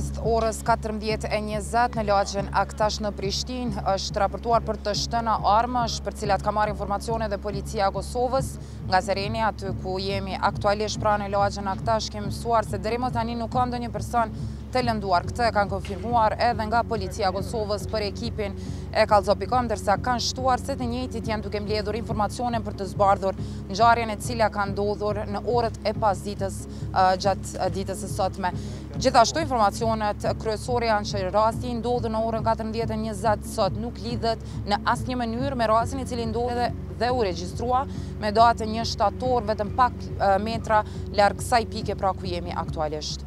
rreth orës 14.20 në lagjen Aktash në Prishtinë është raportuar për të shtëna armësh për cilat ka marrë informacione dhe policia e Kosovës nga terreni aty ku jemi aktualisht pra në lagjen Aktash kemë suar se dhere më tani nuk ka ndonjë person të lënduar këtë e kanë konfirmuar edhe nga policia e Kosovës për ekipin e Kallxo pikë com ndërsa kanë shtuar se të njëjtit janë duke mbledhur informacione për të zbardhur ngjarjen e cila ka ndodhur në orët e pasdites gjatë ditës së sotme. Gjithashtu informacionet kryesore janë që rasti i ndodhur në orën 14:20 sot nuk lidhet në asnjë mënyrë me rastin i cili ndodhi dhe, dhe u regjistrua me datën 1 shtator vetëm pak metra larg kësaj pike pra ku jemi aktualisht.